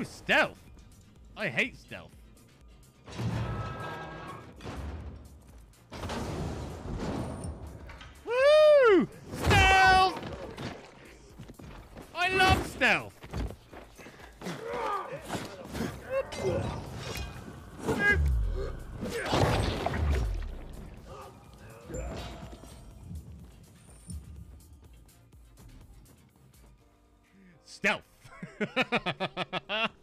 Ooh, stealth. I hate stealth. Woo! Stealth! I love stealth. Stealth.